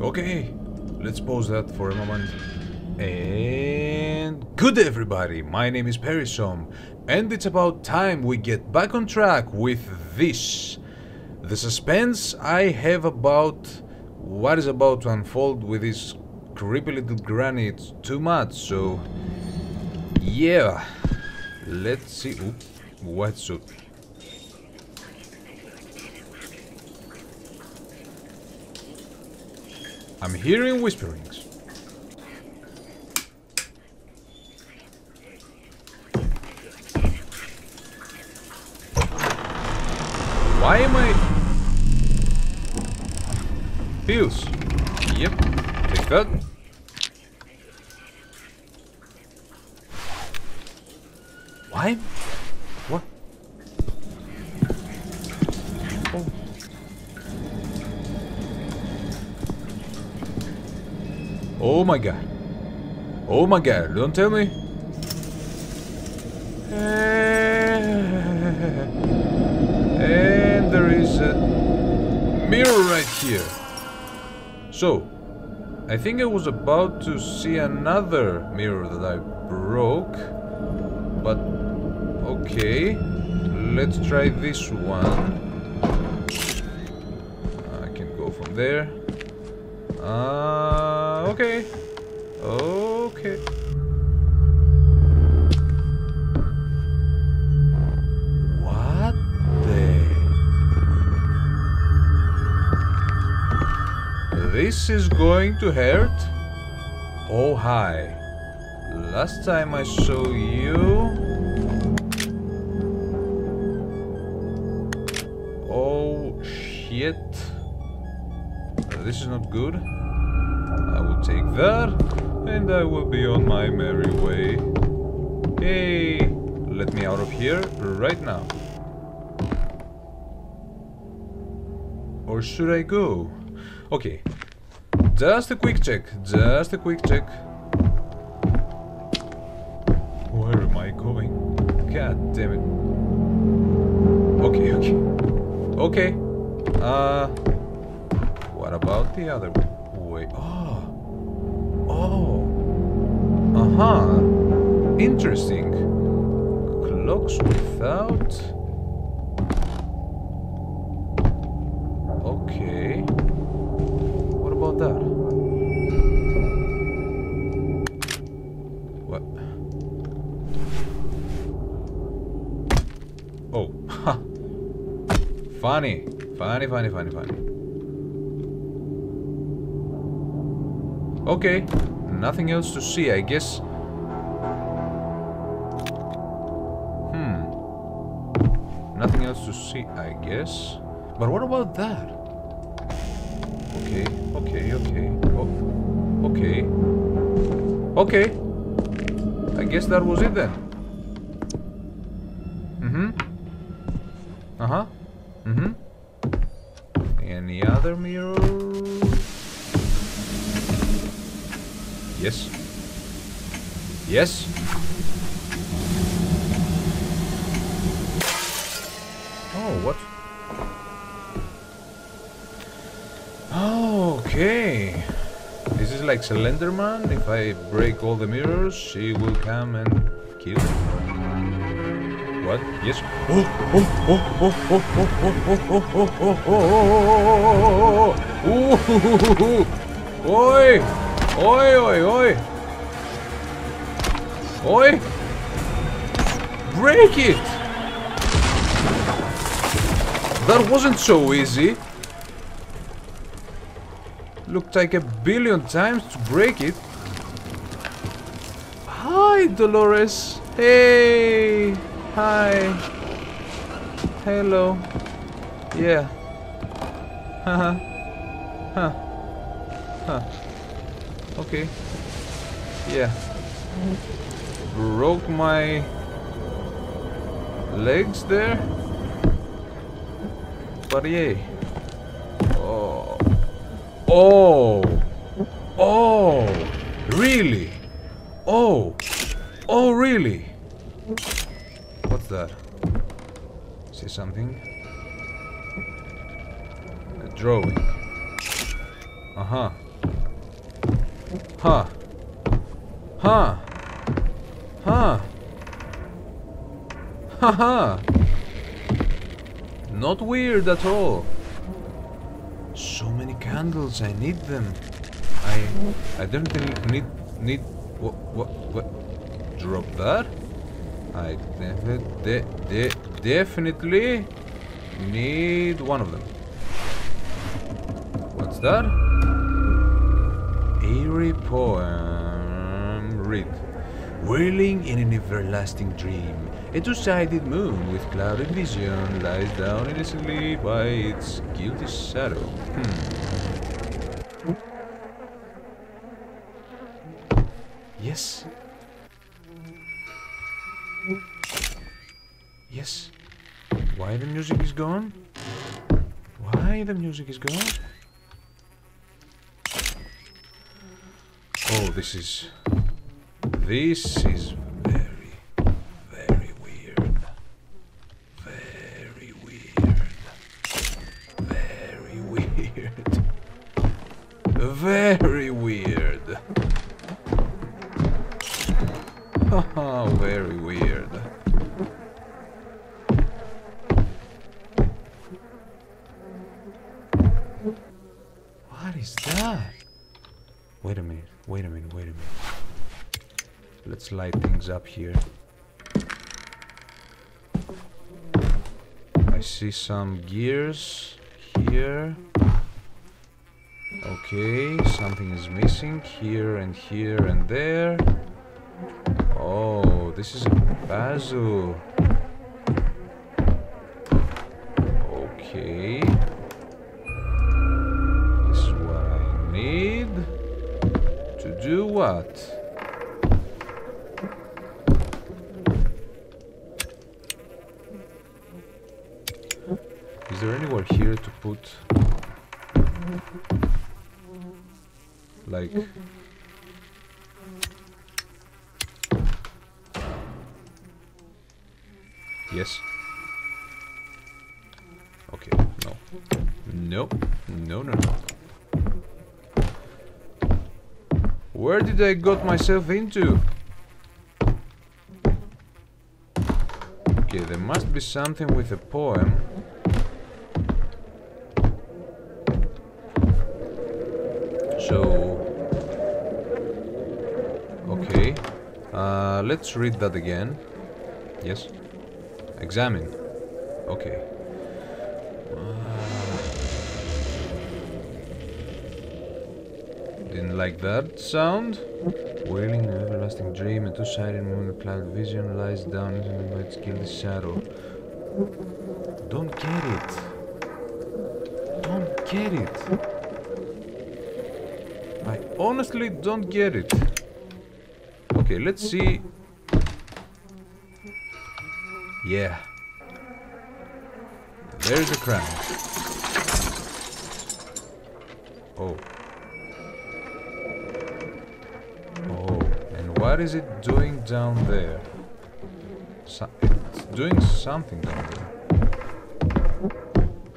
Okay, let's pause that for a moment. And good everybody, my name is Perisome, and it's about time we get back on track with this. The suspense I have about what is about to unfold with this creepy little granny, it's too much, so yeah. Let's see. Oop, wetsuit. I'm hearing whisperings. Why am I... Pills. Yep. Take that. Why? Oh my god. Oh my god, don't tell me. And there is a mirror right here. So, I think I was about to see another mirror that I broke. But, okay. Let's try this one. I can go from there. Uh, okay. Okay. What the? This is going to hurt? Oh, hi. Last time I saw you... Oh, shit. This is not good. Take that, and I will be on my merry way. Hey, let me out of here right now. Or should I go? Okay, just a quick check, just a quick check. Where am I going? God damn it. Okay, okay. Okay. Uh, what about the other way? Oh. Oh. Uh-huh. Interesting. Clocks without... Okay. What about that? What? Oh. Funny. Funny, funny, funny, funny. Okay, nothing else to see, I guess. Hmm. Nothing else to see, I guess. But what about that? Okay, okay, okay. Oh, okay. Okay. I guess that was it then. Yes. Yes. Oh, what? Oh, okay. This is like Slenderman. If I break all the mirrors, she will come and kill me. What? Yes. Oh, oh, oh, oh, oh, oh, oh, oh, oh, oh, oh, oh, oh, Oi! Oi, oi, oi! Oi! Break it! That wasn't so easy. Looked like a billion times to break it. Hi, Dolores. Hey. Hi. Hello. Yeah. Haha. huh. Huh. Okay. Yeah. Broke my legs there. But yay. Oh. Oh. Oh. Really? Oh. Oh, really? What's that? See something? A drawing. Uh-huh. Huh. Huh. Huh. Haha. Not weird at all. So many candles, I need them. I I definitely need need what what what drop that? I defi de de definitely need one of them. What's that? Poem. Read. Whirling in an everlasting dream, a two-sided moon with clouded vision lies down innocently by its guilty shadow. Hmm. Yes. Yes. Why the music is gone? Why the music is gone? This is... This is up here. I see some gears here. Okay, something is missing here and here and there. Oh, this is a puzzle. Okay. This is what I need. To do what? Is there anywhere here to put like Yes. Okay, no. Nope. No, no, no. Where did I got myself into? Okay, there must be something with a poem. Let's read that again. Yes. Examine. Okay. Uh, didn't like that sound. Wailing an everlasting dream, a two-sided moon, a vision lies down into its guilty shadow. Don't get it. Don't get it. I honestly don't get it. Okay, let's see. Yeah. There's a crown. Oh. Oh, and what is it doing down there? So it's doing something down there.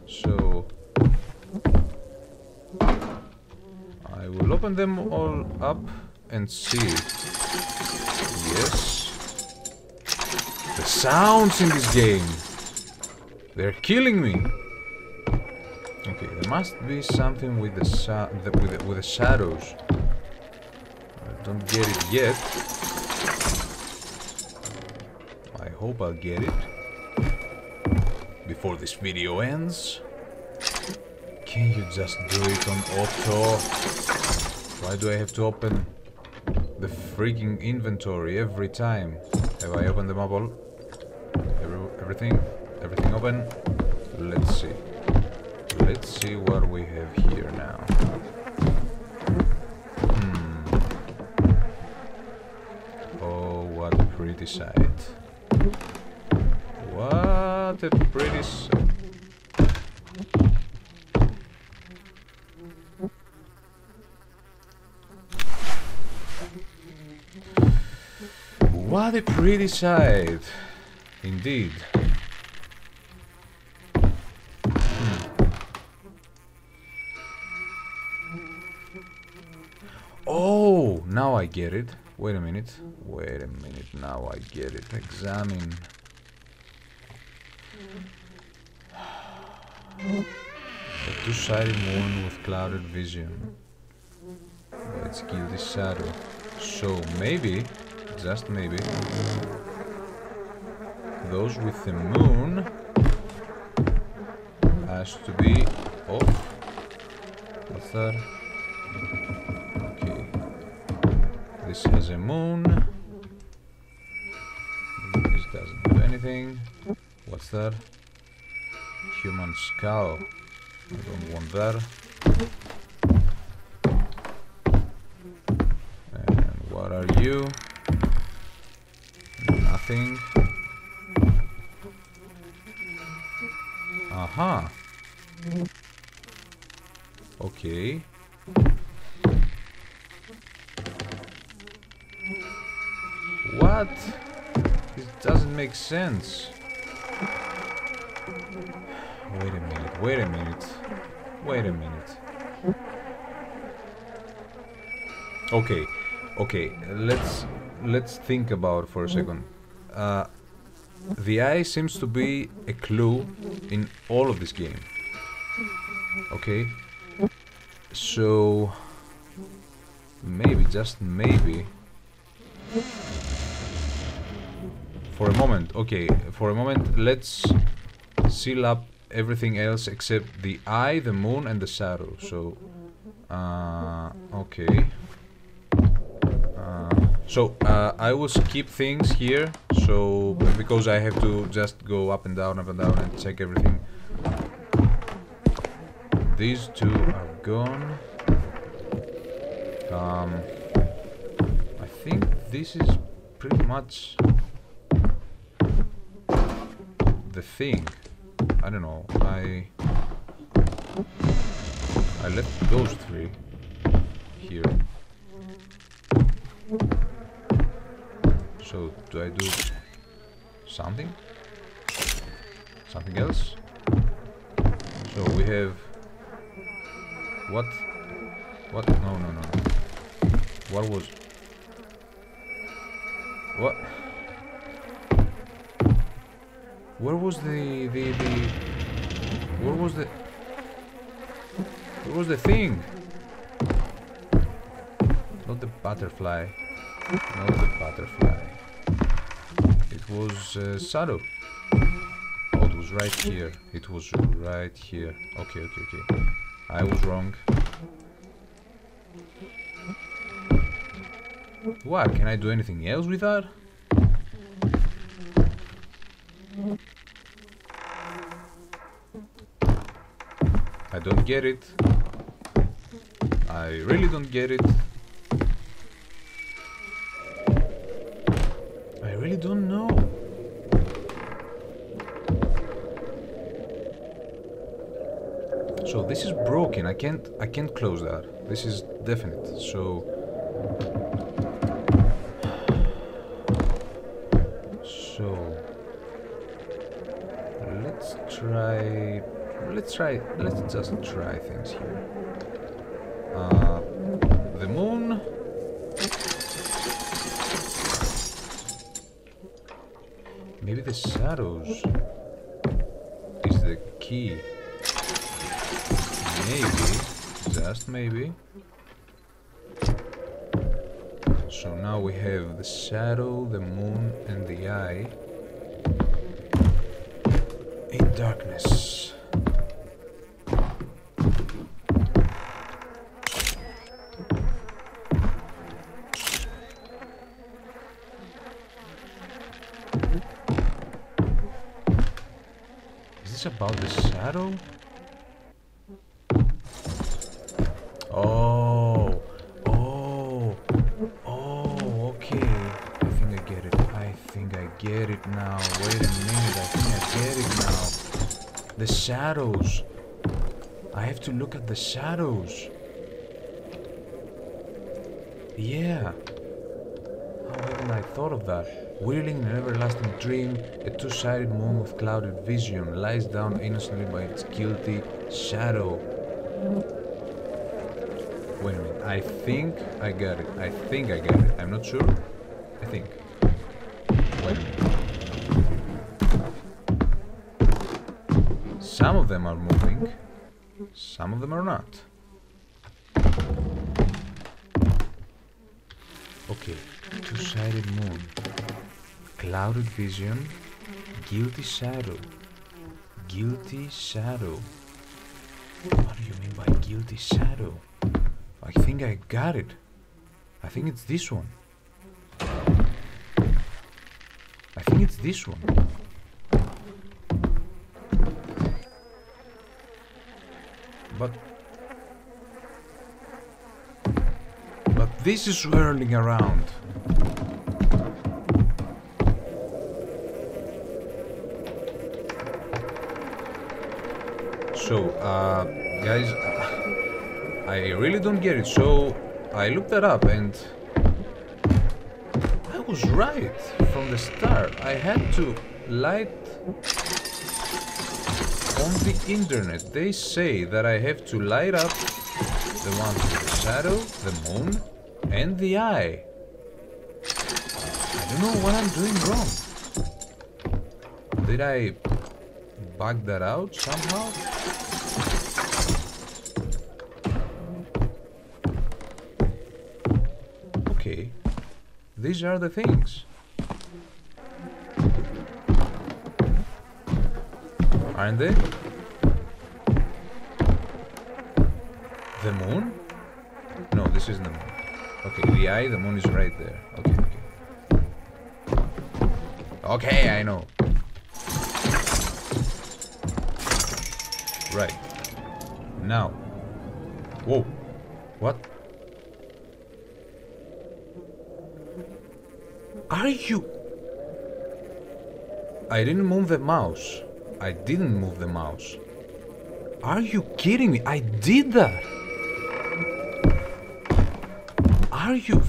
So... I will open them all up and see. Yes. The sounds in this game. They're killing me. Okay, there must be something with the, the with the, with the shadows. I don't get it yet. I hope I'll get it before this video ends. Can you just do it on auto? Why do I have to open the freaking inventory every time? Have I opened them up all? Every, everything? Everything open? Let's see. Let's see what we have here now. Hmm. Oh, what a pretty sight. What a pretty sight. What a pretty sight, indeed. I get it. Wait a minute. Wait a minute. Now I get it. Examine. A two-sided moon with clouded vision. Let's kill this shadow. So maybe, just maybe, those with the moon has to be oh, off. What's that? This has a moon. This doesn't do anything. What's that? Human skull. I don't want that. And what are you? Nothing. Aha. Okay. What? This doesn't make sense. Wait a minute, wait a minute. Wait a minute. Okay, okay, let's let's think about for a second. Uh, the eye seems to be a clue in all of this game. Okay? So maybe, just maybe for a moment, okay, for a moment let's seal up everything else except the eye, the moon and the shadow. So uh, okay. Uh, so uh, I will skip things here. So because I have to just go up and down, up and down, and check everything. These two are gone. Um, I think this is pretty much the thing. I don't know. I I left those three here. So, do I do something? Something else? So we have... What? What? No, no, no. What was... What? Where was the... the... the... Where was the... Where was the thing? Not the butterfly. Not the butterfly. It was uh, shadow. Oh, it was right here. It was right here. Okay, okay, okay. I was wrong. What? Can I do anything else with that? I don't get it. I really don't get it. I really don't know. So this is broken. I can't I can't close that. This is definite. So let's try let's just try things here. Uh, the moon Maybe the shadows is the key. Maybe, just maybe. So now we have the shadow, the moon, and the eye in darkness. Is about the shadow? Oh, oh, oh, okay. I think I get it. I think I get it now. Wait a minute, I think I get it now. The shadows. I have to look at the shadows. Yeah. How haven't I thought of that? Whirling in an everlasting dream, a two-sided moon of clouded vision lies down innocently by its guilty shadow. Wait a minute. I think I got it. I think I got it. I'm not sure. I think. Wait a minute. Some of them are moving. Some of them are not. Okay. Two-sided moon. Clouded vision. Guilty shadow. Guilty shadow. What do you mean by guilty shadow? I think I got it. I think it's this one. I think it's this one. But But this is swirling around. So, uh, guys, I really don't get it. So, I looked that up and I was right from the start. I had to light on the internet. They say that I have to light up the one with the shadow, the moon, and the eye. I don't know what I'm doing wrong. Did I bug that out somehow? These are the things. Aren't they? The moon? No, this isn't the moon. Okay, the eye, the moon is right there. Okay, okay. Okay, I know. Right. Now. Whoa. What? Are you... I didn't move the mouse. I didn't move the mouse. Are you kidding me? I did that! Are you...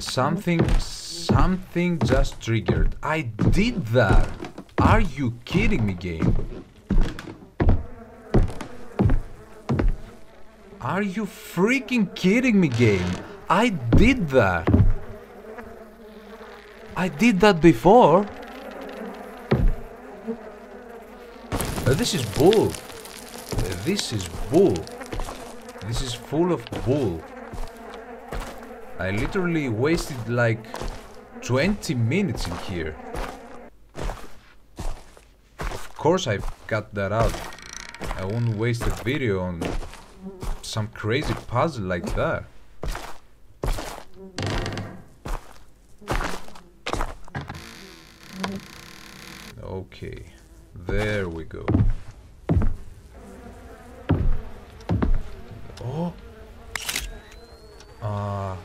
Something... Something just triggered. I did that! Are you kidding me, game? Are you freaking kidding me, game? I did that! I did that before! Uh, this is bull! Uh, this is bull! This is full of bull. I literally wasted like 20 minutes in here. Of course I've cut that out. I won't waste a video on some crazy puzzle like that. Okay, there we go. Oh! Uh,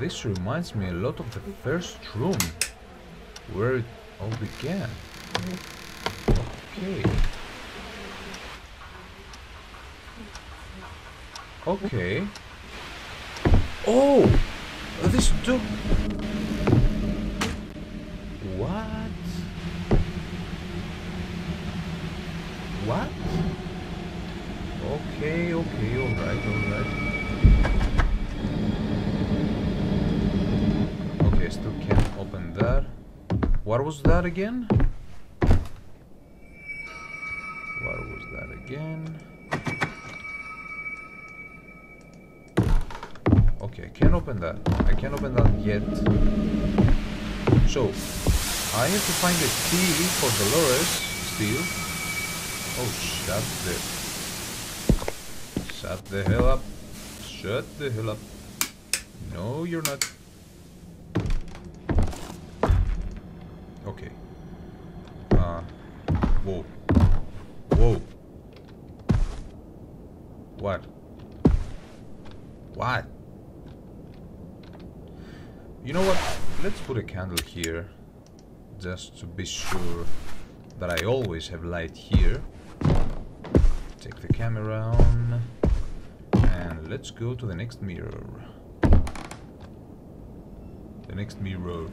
this reminds me a lot of the first room where it all began. Okay. Okay. Oh! This took... What? What? Okay, okay, alright, alright. Okay, still can't open that. What was that again? What was that again? Okay, I can't open that. I can't open that yet. So, I have to find a key for Dolores still. Oh, shut the... Shut the hell up. Shut the hell up. No, you're not. Okay. Uh, whoa. Whoa. What? What? You know what? Let's put a candle here. Just to be sure that I always have light here. Take the camera on. And let's go to the next mirror. The next mirror.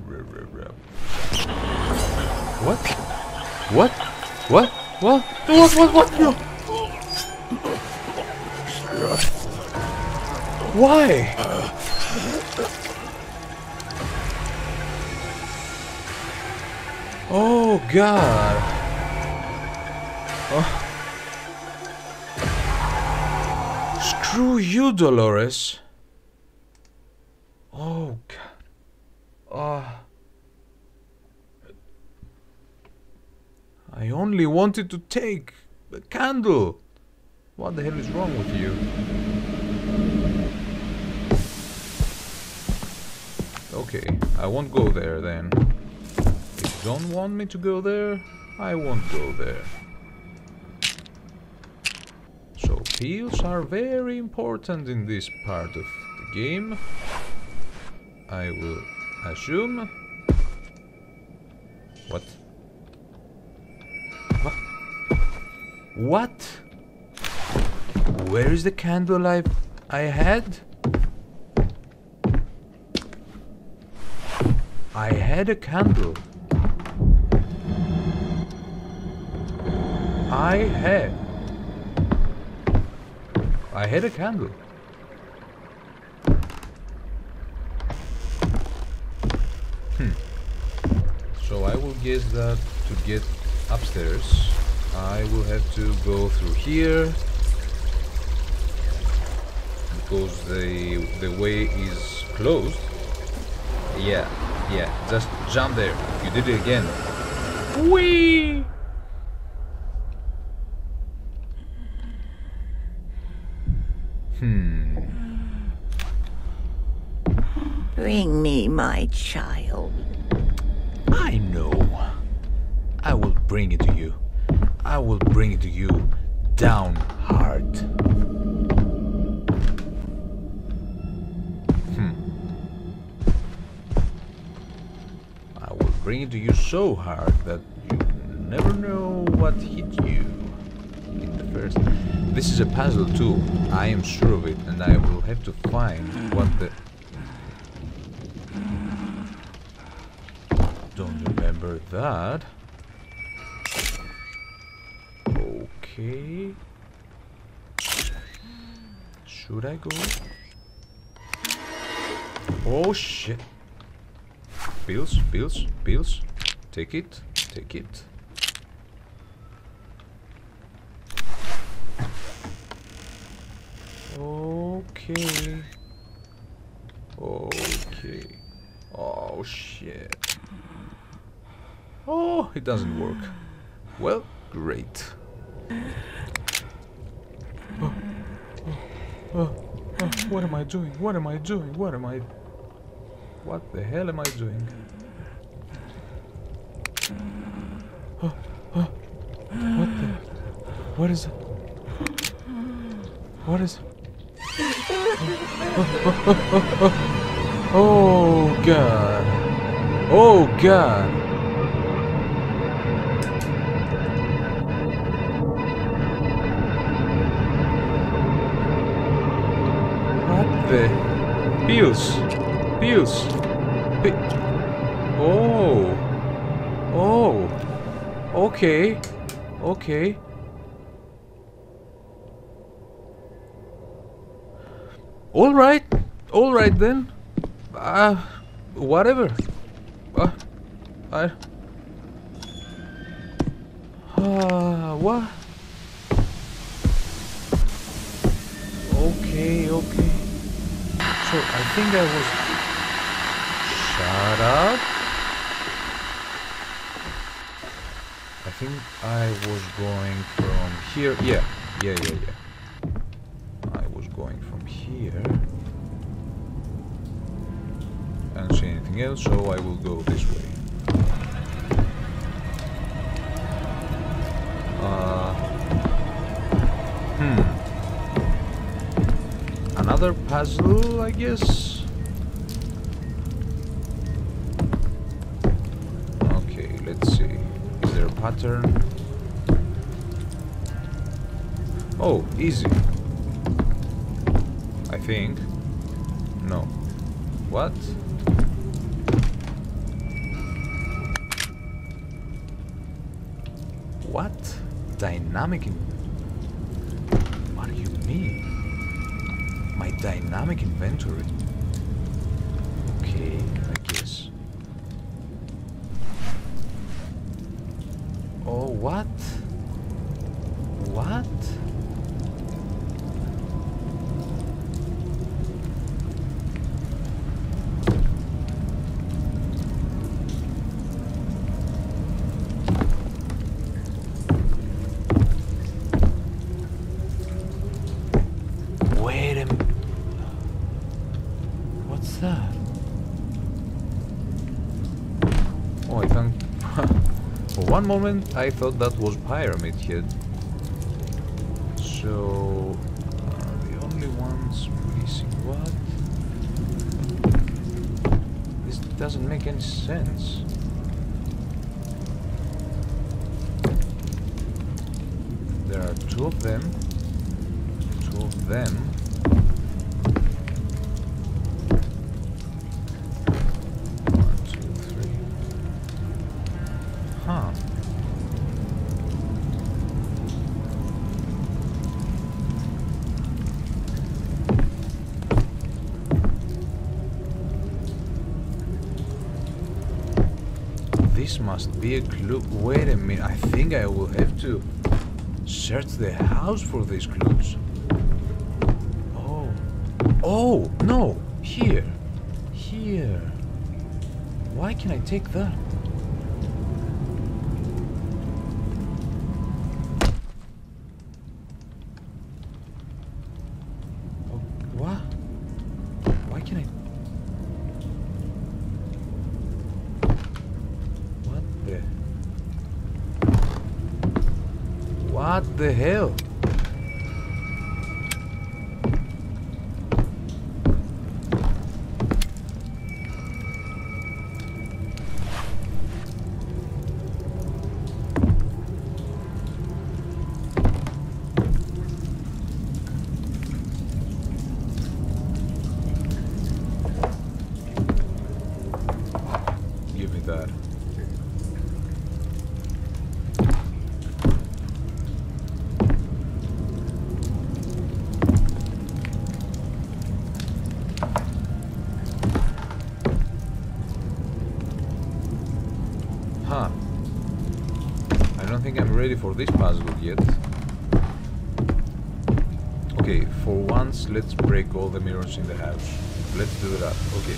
What? What? What? What? What? What? What? No. Why? Oh god. Oh. Screw you, Dolores. Oh god. Oh. I only wanted to take the candle. What the hell is wrong with you? Okay, I won't go there then. If you don't want me to go there, I won't go there. So pills are very important in this part of the game. I will assume. What? What? Where is the candle I I had? I had a candle. I had. I had a candle. Hmm. So I will guess that to get upstairs, I will have to go through here because the the way is closed. Yeah, yeah. Just jump there. You did it again. Whee! Hmm. Bring me my child. I know. I will bring it to you. I will bring it to you down hard. Hmm. I will bring it to you so hard that you never know what hit you in the first. This is a puzzle too. I am sure of it, and I will have to find what the. Don't remember that. Okay. Should I go? Oh shit. Pills, pills, pills. Take it, take it. Okay. Okay. Oh shit. Oh, it doesn't work. Well, great. Oh, oh, oh, oh, what am I doing? What am I doing? What am I... What the hell am I doing? Oh, oh, what the... What is... What is... Oh god. Oh god. What the? Pills. Pills. Pi- oh. Oh. Okay. Okay. All right, all right then. Uh, whatever. Uh, I. Uh, what? Okay, okay. So I think I was. Shut up. I think I was going from here. Yeah, yeah, yeah, yeah. I was going from here. I don't see anything else, so I will go this way. Uh, hmm. Another puzzle, I guess. Okay, let's see. Is there a pattern? Oh, easy. I think. No. What? What? Dynamic. What do you mean? Dynamic inventory. Okay, I guess. Oh? What? One moment, I thought that was Pyramid Head. So... uh, the only ones missing what? This doesn't make any sense. There are two of them. Two of them. Must be a clue. Wait a minute. I think I will have to search the house for these clues. Oh. Oh, no. Here. Here. Why can I take that? Ready for this puzzle yet. Okay, for once, let's break all the mirrors in the house. Let's do that. Okay.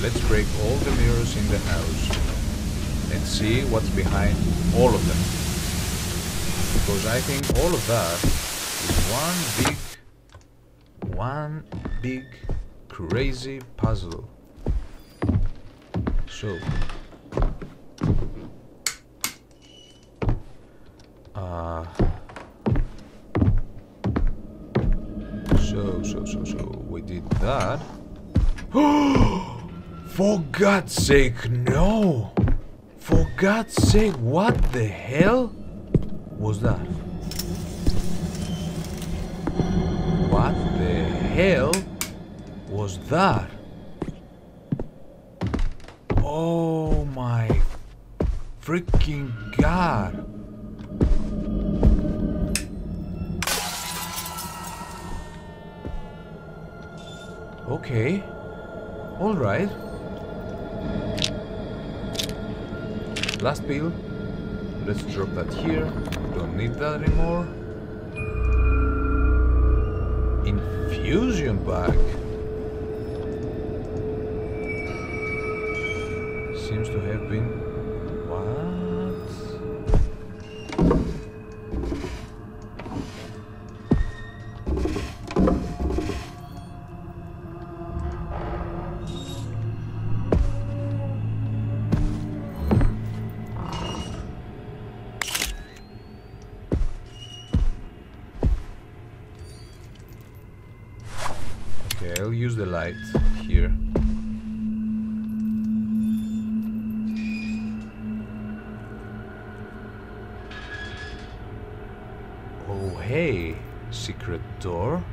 Let's break all the mirrors in the house and see what's behind all of them. Because I think all of that is one big, one big crazy puzzle. So, so, so, so, so, we did that. For God's sake, no! For God's sake, what the hell was that? What the hell was that? Oh my freaking god! Okay. Alright. Last pill. Let's drop that here. Don't need that anymore. Infusion bag. Seems to have been. Okay, I'll use the light here. Oh, hey, secret door.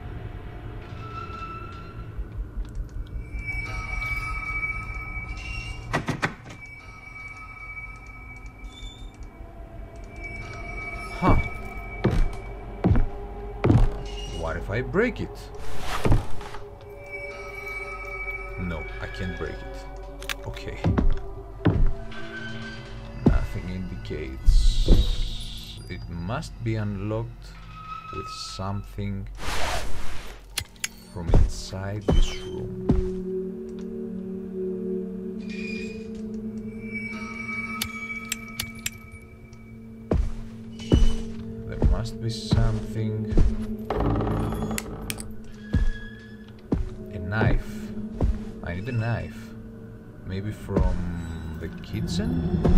Huh. What if I break it? Must be unlocked with something from inside this room. There must be something. A knife. I need a knife. Maybe from the kitchen?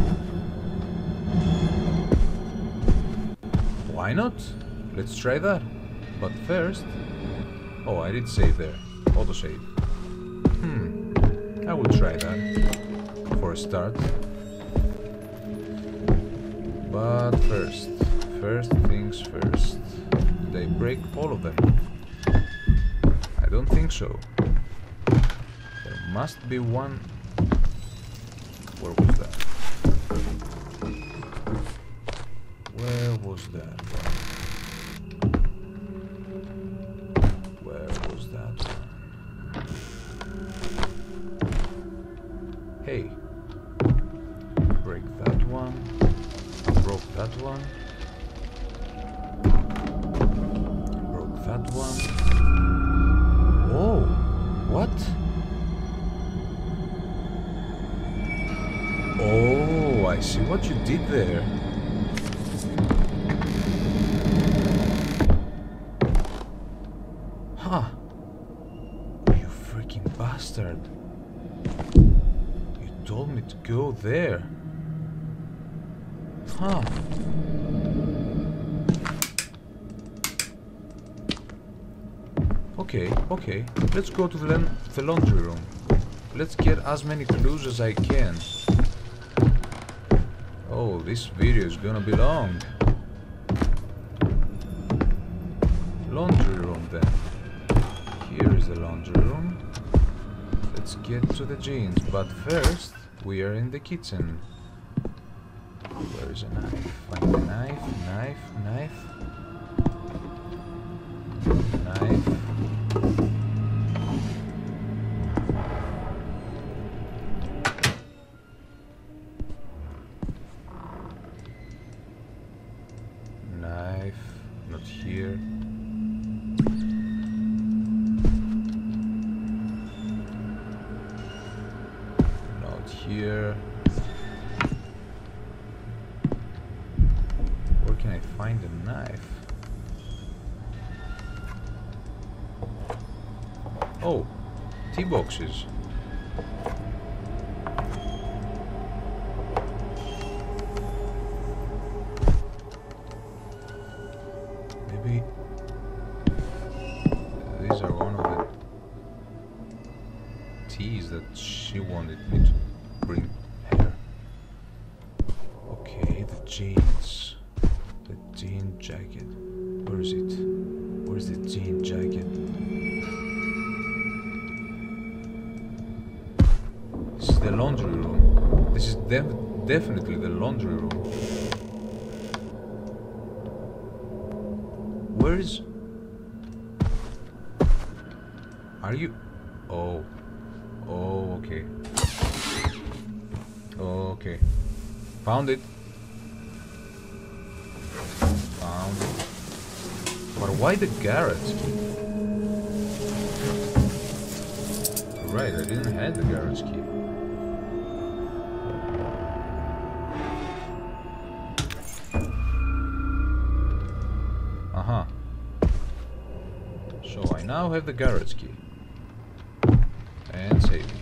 Why not? Let's try that. But first... Oh, I did save there. Autosave. Hmm. I will try that. For a start. But first... First things first. Did I break all of them? I don't think so. There must be one... Where was that? That freaking bastard. You told me to go there. Huh. Okay, okay. Let's go to the, the laundry room. Let's get as many clues as I can. Oh, this video is gonna be long. Get to the jeans, but first we are in the kitchen. Where is a knife? Find a knife, knife, knife. Oh, tea boxes. Where is... Are you... Oh. Oh, okay. Okay. Found it. Found it. But why the garage? Right, I didn't have the garage key. Now have the garage key. And save.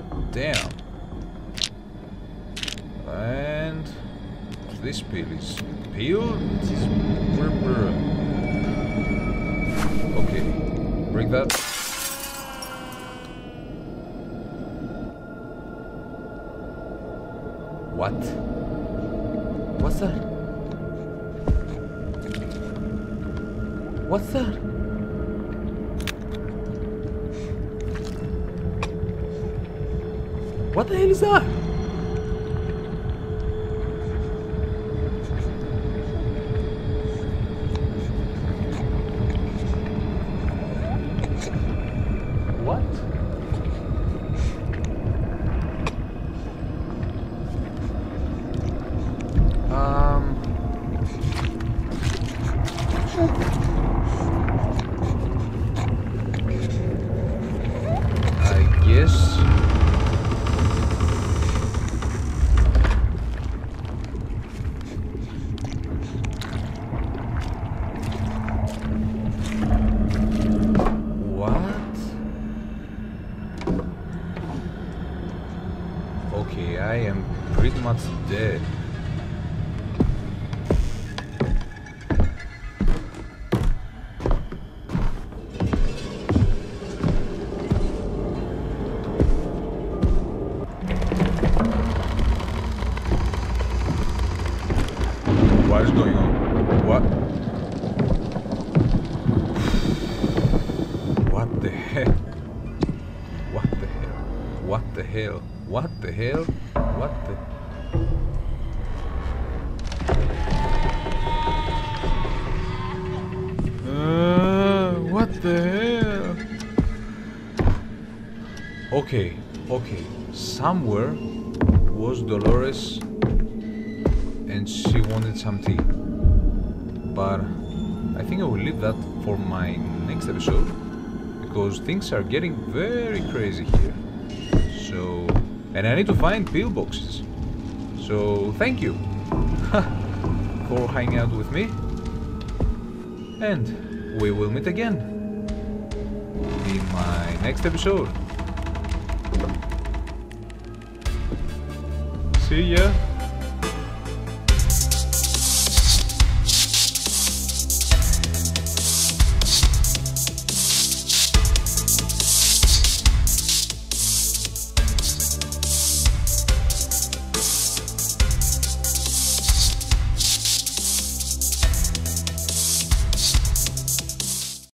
Goddamn. And this pill is peeled. This is uh, Okay, break that. What? What's that? What's that? What the hell is that? What the hell? What the hell? What the... Uh, what the hell? Okay, okay. Somewhere was Dolores and she wanted some tea. But I think I will leave that for my next episode because things are getting very crazy here. So, and I need to find pillboxes. So, thank you for hanging out with me. And we will meet again in my next episode. See ya.